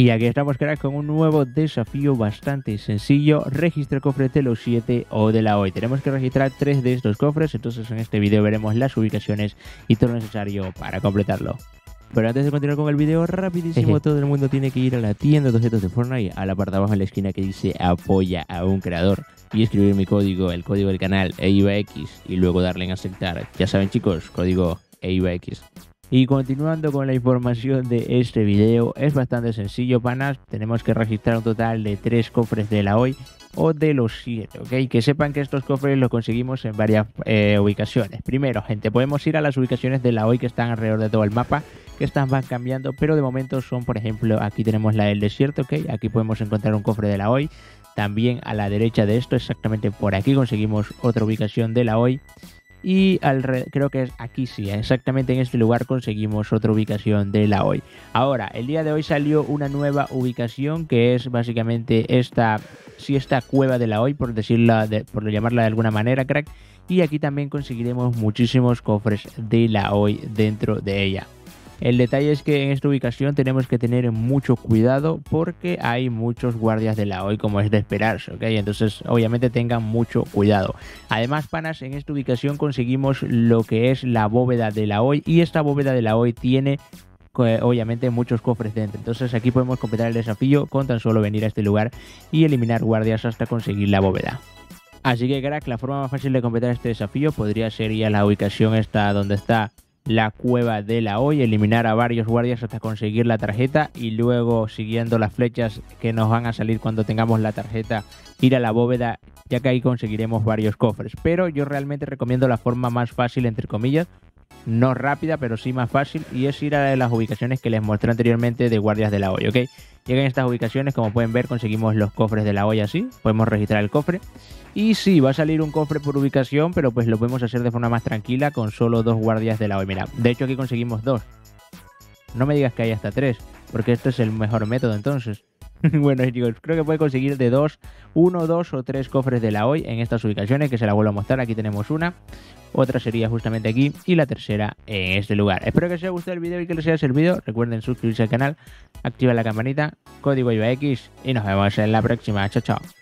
Y aquí estamos, crack, con un nuevo desafío bastante sencillo. Registra cofres de los 7 o de la hoy. Tenemos que registrar 3 de estos cofres, entonces en este vídeo veremos las ubicaciones y todo lo necesario para completarlo. Pero antes de continuar con el vídeo, rapidísimo, todo el mundo tiene que ir a la tienda de objetos de Fortnite, a la parte de abajo en la esquina que dice apoya a un creador y escribir mi código, el código del canal EIVAX y luego darle en aceptar. Ya saben chicos, código EIVAX. Y continuando con la información de este video, es bastante sencillo, panas. Tenemos que registrar un total de 3 cofres de la hoy o de los 7, ¿ok? Que sepan que estos cofres los conseguimos en varias eh, ubicaciones. Primero, gente, podemos ir a las ubicaciones de la hoy que están alrededor de todo el mapa, que están van cambiando, pero de momento son, por ejemplo, aquí tenemos la del desierto, ¿ok? Aquí podemos encontrar un cofre de la hoy. También a la derecha de esto, exactamente por aquí, conseguimos otra ubicación de la hoy. Y creo que es aquí sí, exactamente en este lugar conseguimos otra ubicación de la hoy. Ahora, el día de hoy salió una nueva ubicación que es básicamente esta, sí, esta cueva de la hoy, por decirla, por llamarla de alguna manera, crack. Y aquí también conseguiremos muchísimos cofres de la hoy dentro de ella. El detalle es que en esta ubicación tenemos que tener mucho cuidado porque hay muchos guardias de la hoy como es de esperarse, ¿ok? Entonces obviamente tengan mucho cuidado. Además, panas, en esta ubicación conseguimos lo que es la bóveda de la hoy y esta bóveda de la hoy tiene obviamente muchos cofres dentro. Entonces aquí podemos completar el desafío con tan solo venir a este lugar y eliminar guardias hasta conseguir la bóveda. Así que crack, la forma más fácil de completar este desafío podría ser ir la ubicación esta donde está la cueva de la hoy, eliminar a varios guardias hasta conseguir la tarjeta y luego siguiendo las flechas que nos van a salir cuando tengamos la tarjeta, ir a la bóveda ya que ahí conseguiremos varios cofres. Pero yo realmente recomiendo la forma más fácil entre comillas, no rápida pero sí más fácil y es ir a las ubicaciones que les mostré anteriormente de guardias de la hoy, ¿ok? Llegan estas ubicaciones, como pueden ver conseguimos los cofres de la olla así, podemos registrar el cofre y sí, va a salir un cofre por ubicación, pero pues lo podemos hacer de forma más tranquila con solo dos guardias de la hoy. Mira, de hecho aquí conseguimos dos. No me digas que hay hasta tres, porque este es el mejor método entonces. bueno chicos, creo que puede conseguir de dos, uno, dos o tres cofres de la hoy en estas ubicaciones, que se la vuelvo a mostrar. Aquí tenemos una, otra sería justamente aquí y la tercera en este lugar. Espero que os haya gustado el vídeo y que les haya servido. Recuerden suscribirse al canal, activar la campanita, código IVAX y nos vemos en la próxima. Chao, chao.